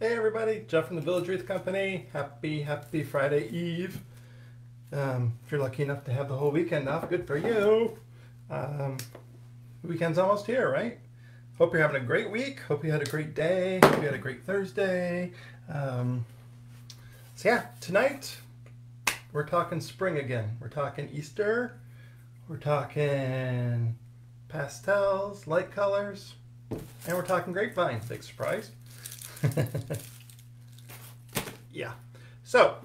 Hey everybody, Jeff from the Village Wreath Company. Happy, happy Friday Eve. Um, if you're lucky enough to have the whole weekend off, good for you. Um, weekend's almost here, right? Hope you're having a great week. Hope you had a great day. Hope you had a great Thursday. Um, so yeah, tonight we're talking spring again. We're talking Easter. We're talking pastels, light colors, and we're talking grapevine. Big surprise. yeah. So,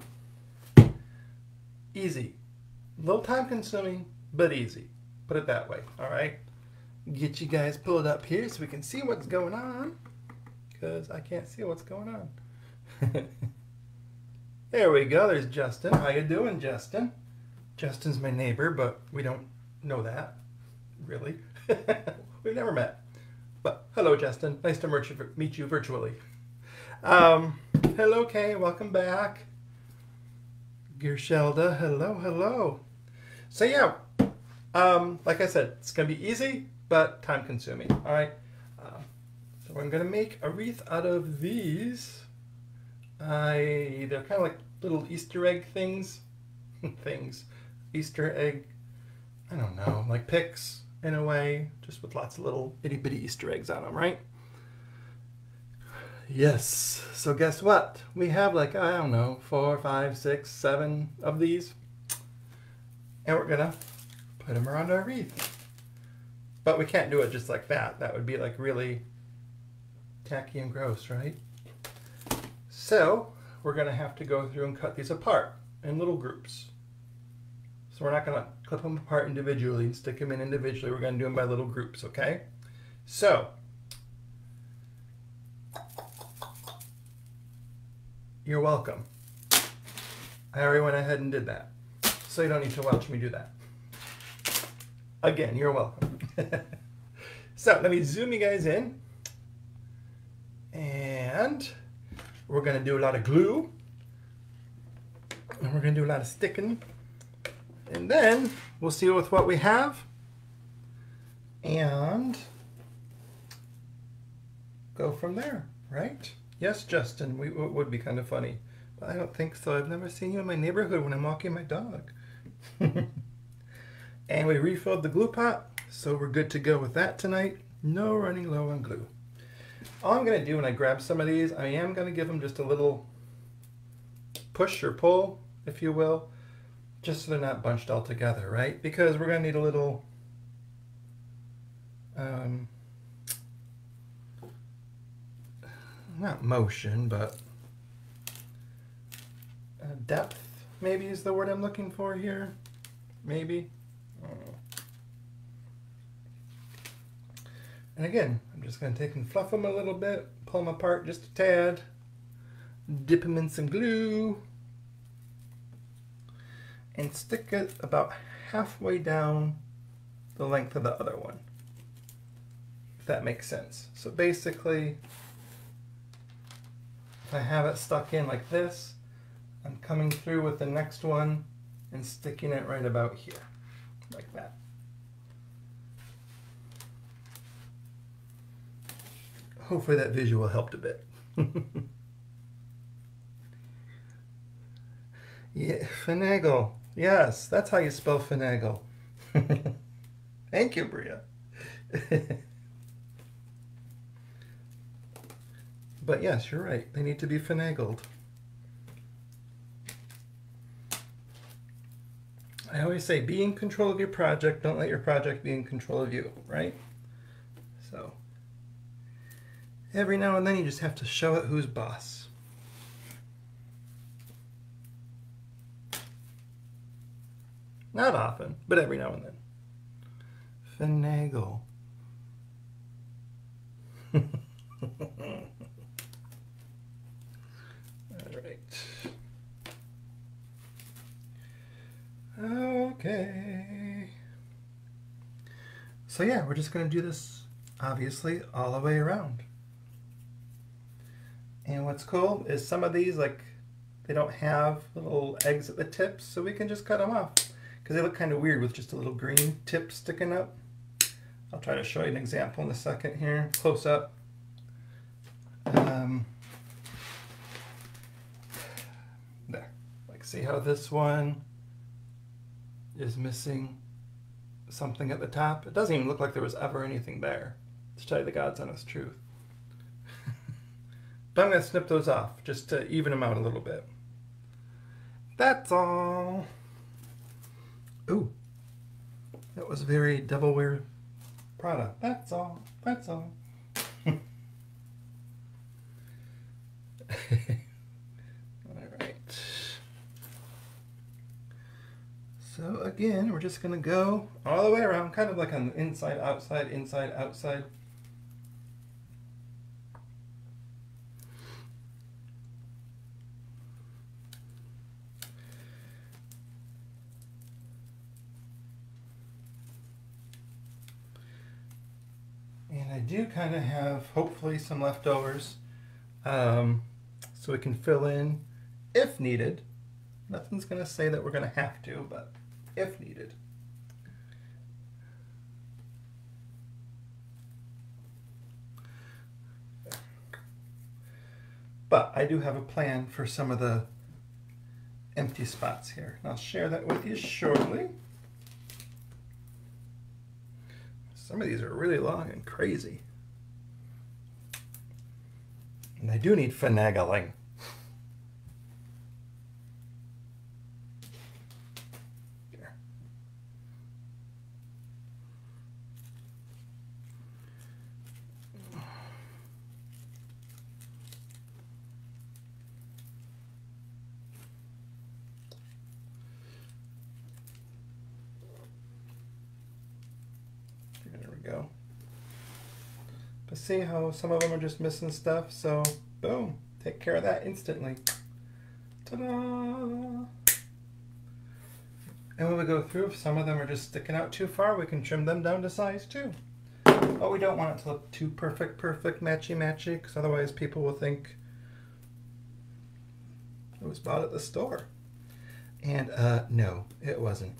easy. Little time consuming, but easy. Put it that way. All right. Get you guys pulled up here so we can see what's going on. Because I can't see what's going on. there we go. There's Justin. How you doing, Justin? Justin's my neighbor, but we don't know that. Really. We've never met. But hello, Justin. Nice to meet you virtually. Um, hello, Kay. Welcome back. Gershelda. Hello, hello. So yeah, um, like I said, it's gonna be easy, but time consuming. All right. Um, so I'm gonna make a wreath out of these. I they're kind of like little Easter egg things, things, Easter egg. I don't know, like picks in a way, just with lots of little itty bitty Easter eggs on them, right? Yes. So guess what? We have like, I don't know, four, five, six, seven of these. And we're gonna put them around our wreath. But we can't do it just like that. That would be like really tacky and gross, right? So we're gonna have to go through and cut these apart in little groups. So we're not gonna clip them apart individually and stick them in individually. We're gonna do them by little groups, okay? So You're welcome. I already went ahead and did that. So you don't need to watch me do that. Again, you're welcome. so let me zoom you guys in. And we're going to do a lot of glue. And we're going to do a lot of sticking. And then we'll see with what we have. And go from there, right? Yes, Justin, we, it would be kind of funny. But I don't think so. I've never seen you in my neighborhood when I'm walking my dog. and we refilled the glue pot, so we're good to go with that tonight. No running low on glue. All I'm going to do when I grab some of these, I am going to give them just a little push or pull, if you will, just so they're not bunched all together, right? Because we're going to need a little um, not motion, but uh, depth maybe is the word I'm looking for here. Maybe. And again, I'm just going to take and fluff them a little bit, pull them apart just a tad, dip them in some glue, and stick it about halfway down the length of the other one, if that makes sense. So basically, if I have it stuck in like this, I'm coming through with the next one and sticking it right about here, like that. Hopefully that visual helped a bit. yeah, finagle. Yes, that's how you spell finagle. Thank you, Bria. But yes, you're right. They need to be finagled. I always say be in control of your project. Don't let your project be in control of you, right? So every now and then you just have to show it who's boss. Not often, but every now and then. Finagle. Okay. So yeah, we're just going to do this, obviously, all the way around. And what's cool is some of these, like, they don't have little eggs at the tips, so we can just cut them off. Because they look kind of weird with just a little green tip sticking up. I'll try to show you an example in a second here, close up. Um, See how this one is missing something at the top? It doesn't even look like there was ever anything there, to tell you the God's honest truth. but I'm going to snip those off just to even them out a little bit. That's all. Ooh, that was a very Devilware product. That's all. That's all. all right. So again, we're just going to go all the way around, kind of like on the inside, outside, inside, outside. And I do kind of have, hopefully, some leftovers um, so we can fill in if needed. Nothing's going to say that we're going to have to, but if needed. But I do have a plan for some of the empty spots here. And I'll share that with you shortly. Some of these are really long and crazy. And I do need finagling. go. But see how some of them are just missing stuff? So, boom, take care of that instantly. Ta-da! And when we go through, if some of them are just sticking out too far, we can trim them down to size too. But we don't want it to look too perfect, perfect, matchy-matchy, because otherwise people will think it was bought at the store. And uh, no, it wasn't.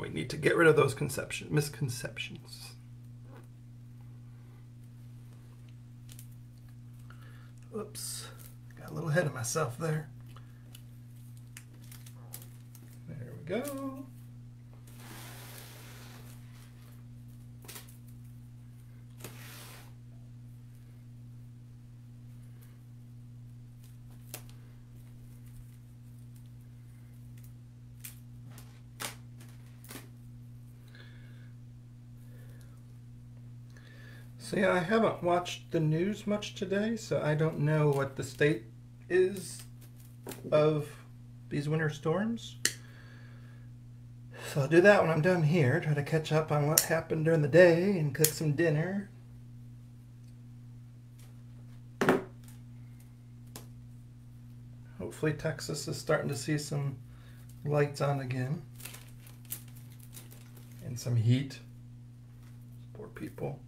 We need to get rid of those conception misconceptions. Oops, got a little ahead of myself there. There we go. See, I haven't watched the news much today, so I don't know what the state is of these winter storms. So I'll do that when I'm done here, try to catch up on what happened during the day and cook some dinner. Hopefully Texas is starting to see some lights on again. And some heat. Poor people.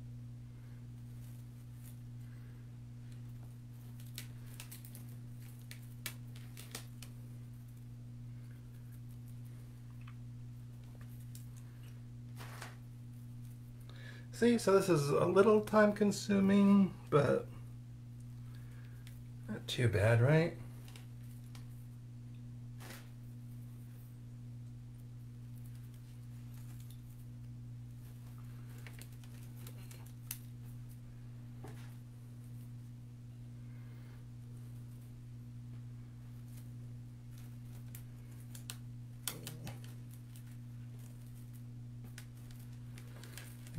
See, so this is a little time consuming, but not too bad, right?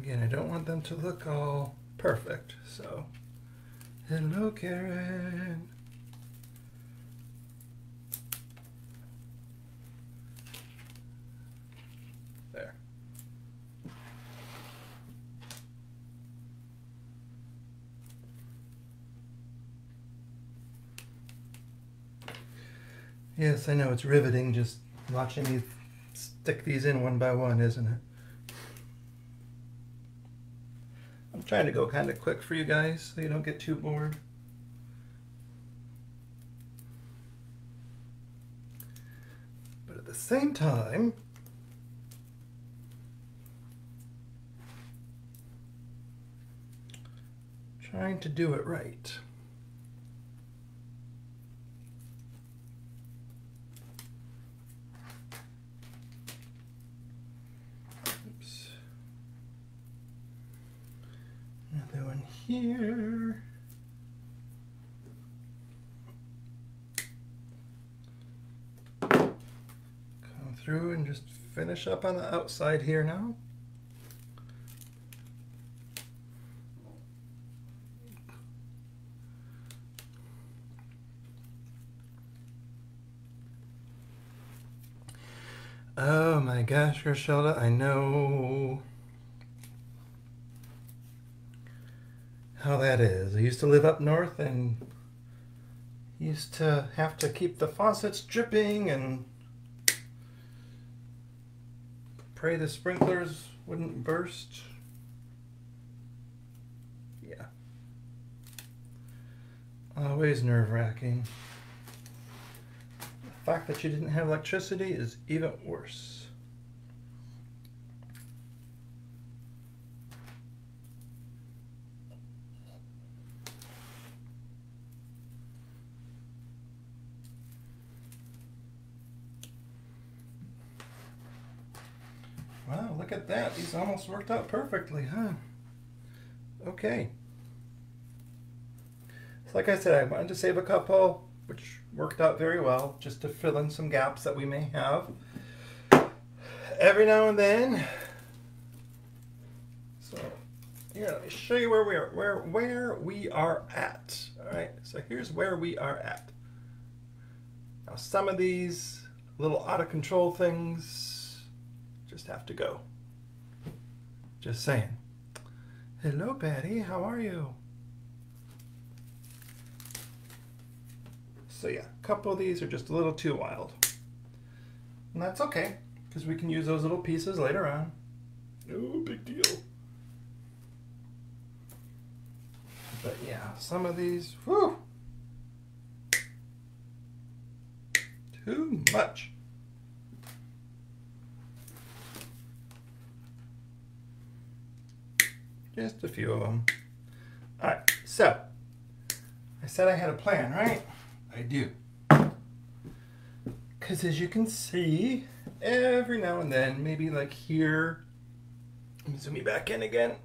Again, I don't want them to look all perfect, so hello Karen. There. Yes, I know it's riveting just watching me stick these in one by one, isn't it? I'm trying to go kind of quick for you guys so you don't get too bored. But at the same time, Trying to do it right. Oops. Another one here. Come through and just finish up on the outside here now. Oh my gosh, Rochelle, I know how that is. I used to live up north and used to have to keep the faucets dripping and pray the sprinklers wouldn't burst. Yeah. Always nerve wracking The fact that you didn't have electricity is even worse. Wow, look at that. These almost worked out perfectly, huh? Okay. So like I said, I wanted to save a couple which worked out very well, just to fill in some gaps that we may have. Every now and then, so here, let me show you where we are, where, where we are at. All right, so here's where we are at. Now some of these little out of control things just have to go. Just saying. Hello, Patty, how are you? So yeah, a couple of these are just a little too wild. And that's okay, because we can use those little pieces later on. No big deal. But yeah, some of these, whew, too much. Just a few of them. All right, so I said I had a plan, right? I do. Because as you can see, every now and then, maybe like here, let me zoom me back in again.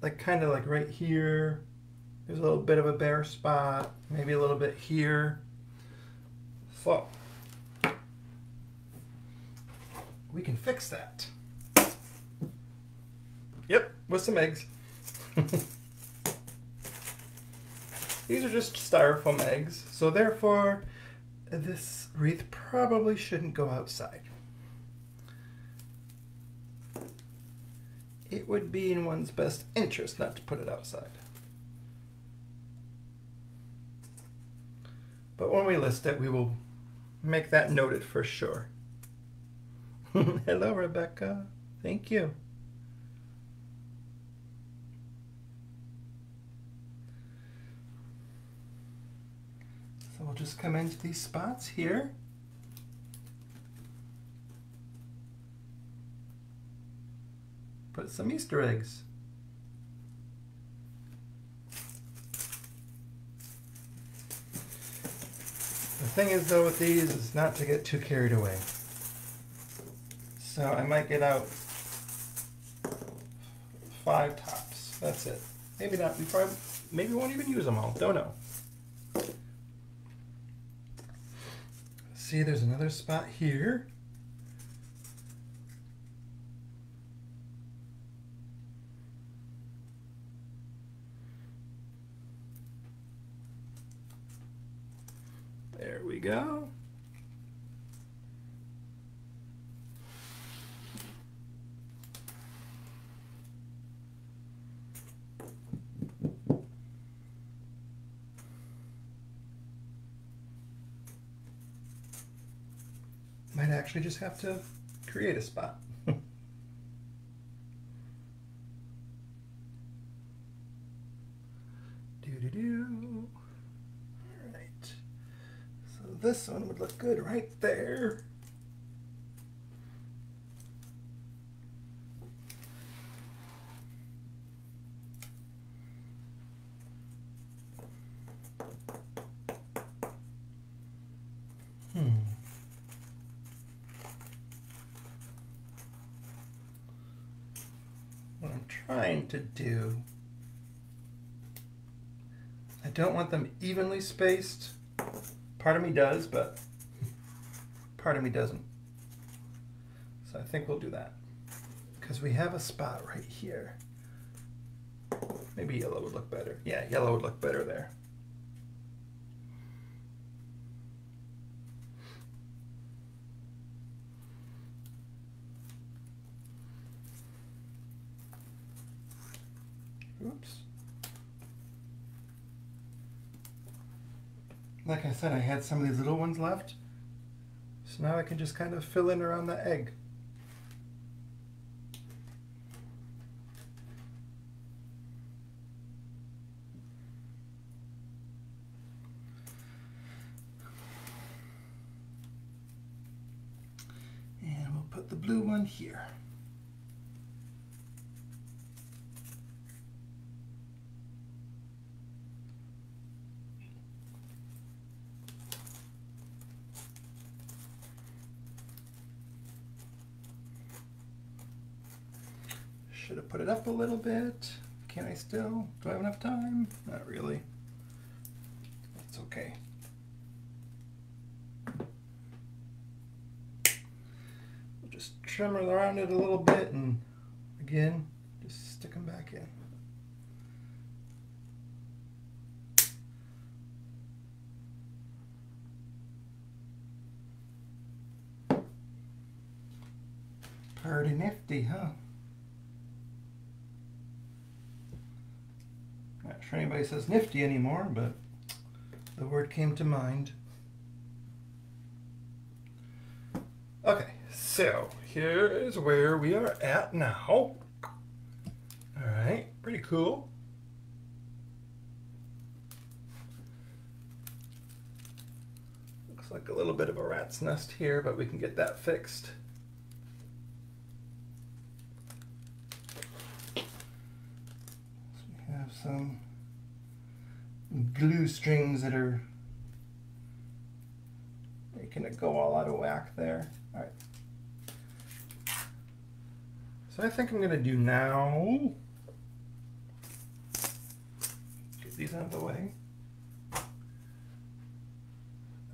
Like kind of like right here, there's a little bit of a bare spot, maybe a little bit here. So, we can fix that. With some eggs. These are just styrofoam eggs, so therefore this wreath probably shouldn't go outside. It would be in one's best interest not to put it outside. But when we list it, we will make that noted for sure. Hello, Rebecca. Thank you. So we'll just come into these spots here. Put some Easter eggs. The thing is though with these is not to get too carried away. So I might get out five tops. That's it. Maybe not. We probably maybe won't even use them all. Don't know. See there's another spot here. There we go. Actually just have to create a spot. All right. So this one would look good right there. What I'm trying to do, I don't want them evenly spaced. Part of me does, but part of me doesn't. So I think we'll do that. Because we have a spot right here. Maybe yellow would look better. Yeah, yellow would look better there. Oops. Like I said, I had some of these little ones left. So now I can just kind of fill in around the egg. And we'll put the blue one here. Should have put it up a little bit. Can I still? Do I have enough time? Not really. It's okay. We'll just trim around it a little bit and again, just stick them back in. Pretty nifty, huh? Sure anybody says nifty anymore, but the word came to mind. Okay, so here is where we are at now. All right, pretty cool. Looks like a little bit of a rat's nest here, but we can get that fixed. have some glue strings that are making it go all out of whack there. All right. So I think I'm going to do now, get these out of the way.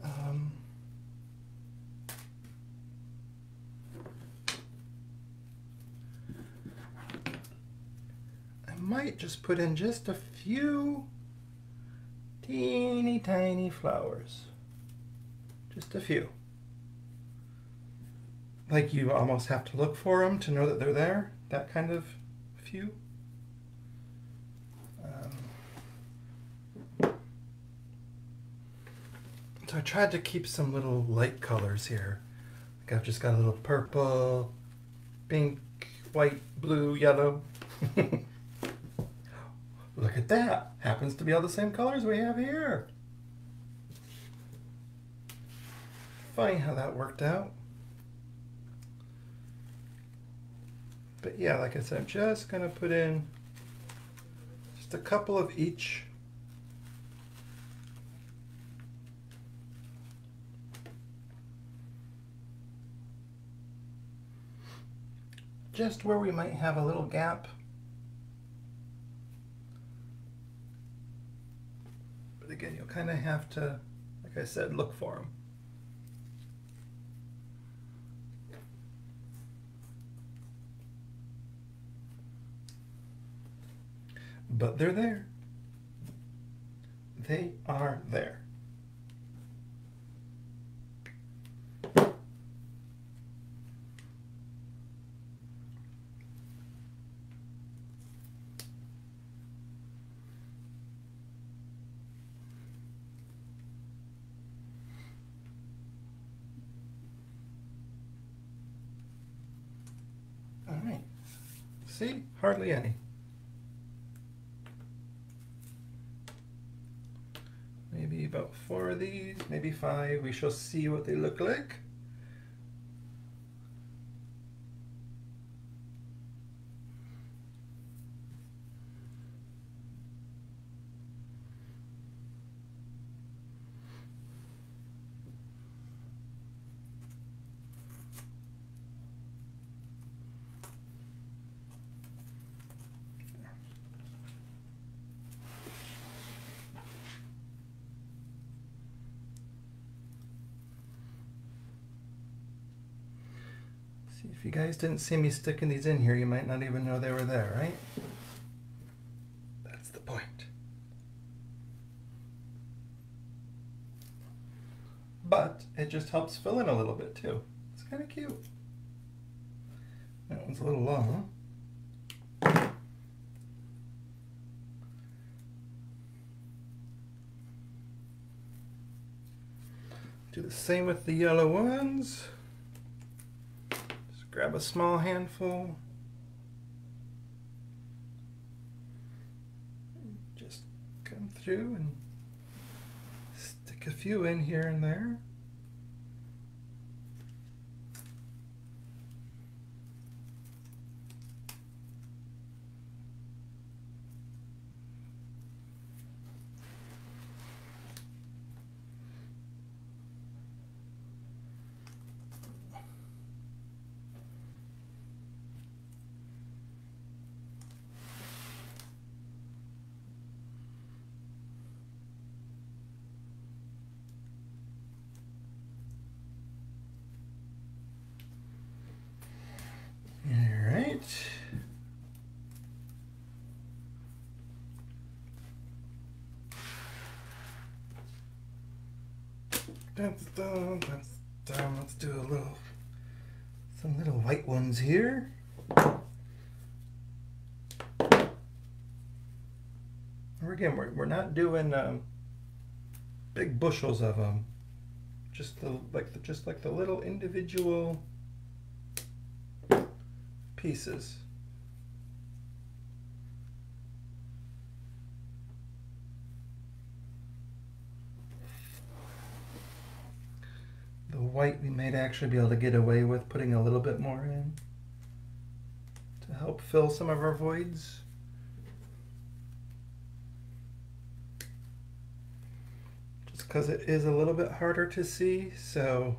Um, I might just put in just a few teeny tiny flowers. Just a few. Like you almost have to look for them to know that they're there. That kind of few. Um, so I tried to keep some little light colors here. Like I've just got a little purple, pink, white, blue, yellow. At that. Happens to be all the same colors we have here. Funny how that worked out. But yeah, like I said, I'm just going to put in just a couple of each. Just where we might have a little gap. Again, you'll kind of have to, like I said, look for them. But they're there. They are there. See, hardly any. Maybe about four of these, maybe five. We shall see what they look like. Guys didn't see me sticking these in here, you might not even know they were there, right? That's the point. But it just helps fill in a little bit too. It's kind of cute. That one's a little long. Do the same with the yellow ones. A small handful. Just come through and stick a few in here and there. All right. Dun, dun, dun, dun. Let's do a little, some little white ones here. Or again, we're, we're not doing um, big bushels of them. Just the like the just like the little individual pieces. The white we might actually be able to get away with putting a little bit more in to help fill some of our voids. Just because it is a little bit harder to see, so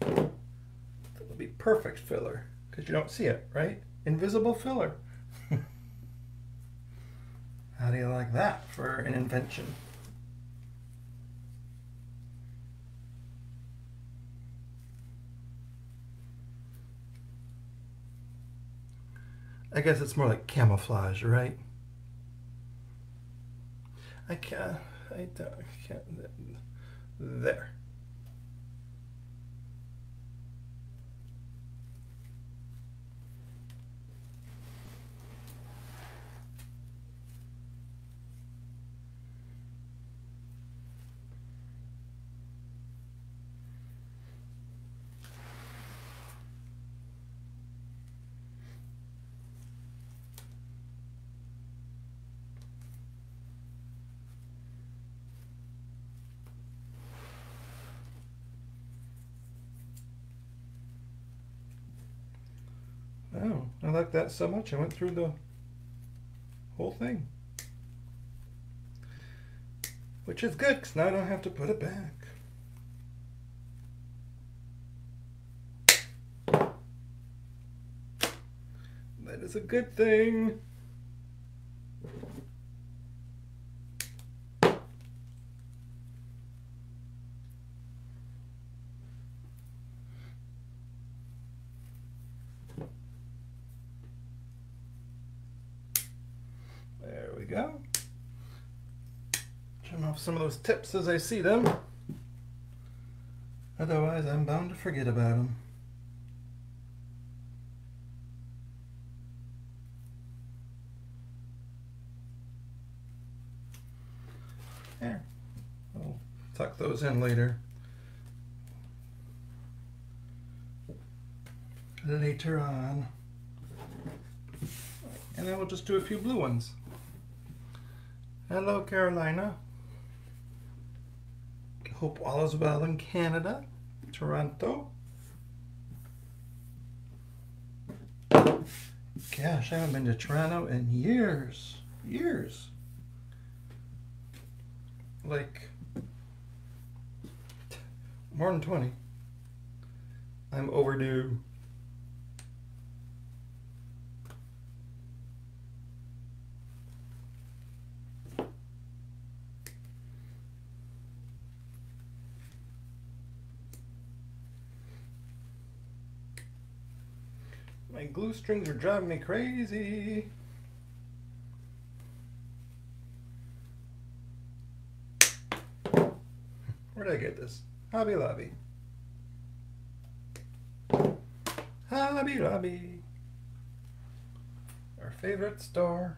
It'll be perfect filler because you don't see it, right? Invisible filler. Do like that for an invention? I guess it's more like camouflage, right? I can't, I don't, I can't, there. Oh, I like that so much I went through the whole thing. Which is good, because now I don't have to put it back. That is a good thing. There we go. Trim off some of those tips as I see them. Otherwise, I'm bound to forget about them. There. I'll tuck those in later. Later on. And then we'll just do a few blue ones. Hello, Carolina. Hope all is well in Canada, Toronto. Gosh, I haven't been to Toronto in years. Years. Like more than 20. I'm overdue. Glue strings are driving me crazy. Where did I get this? Hobby Lobby. Hobby Lobby. Our favorite store.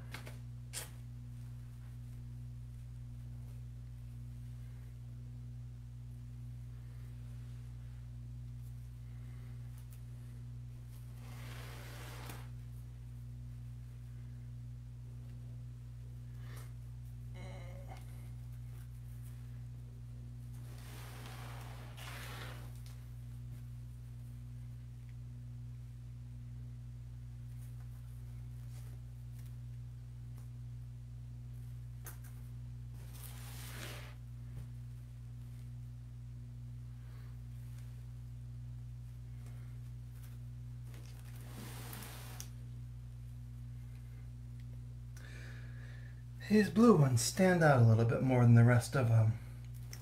These blue ones stand out a little bit more than the rest of them.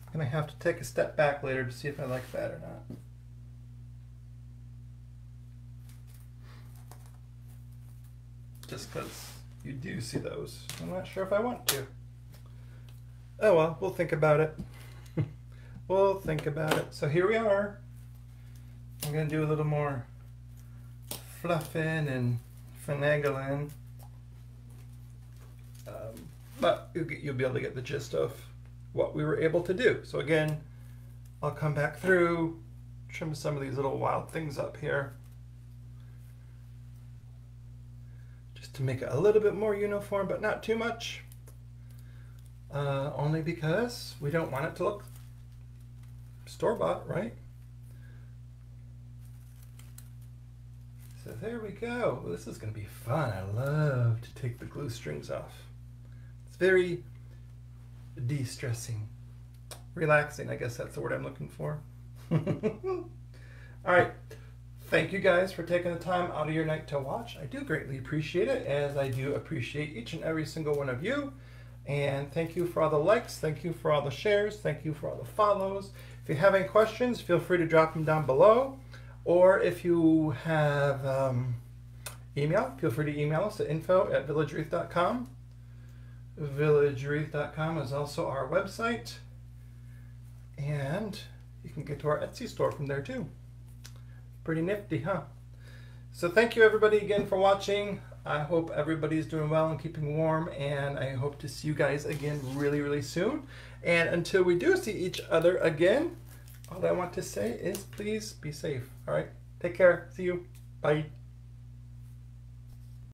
I'm going to have to take a step back later to see if I like that or not. Just because you do see those. I'm not sure if I want to. Oh well, we'll think about it. we'll think about it. So here we are. I'm going to do a little more fluffing and finagling. But you'll be able to get the gist of what we were able to do. So again, I'll come back through, trim some of these little wild things up here. Just to make it a little bit more uniform, but not too much. Uh, only because we don't want it to look store-bought, right? So there we go. This is going to be fun. I love to take the glue strings off. It's very de-stressing. Relaxing, I guess that's the word I'm looking for. All right. Thank you guys for taking the time out of your night to watch. I do greatly appreciate it, as I do appreciate each and every single one of you. And thank you for all the likes. Thank you for all the shares. Thank you for all the follows. If you have any questions, feel free to drop them down below. Or if you have um, email, feel free to email us at info at villagewreath.com. Villagewreath.com is also our website. And you can get to our Etsy store from there too. Pretty nifty, huh? So thank you everybody again for watching. I hope everybody's doing well and keeping warm and I hope to see you guys again really, really soon. And until we do see each other again, all I want to say is please be safe. All right. Take care. See you. Bye.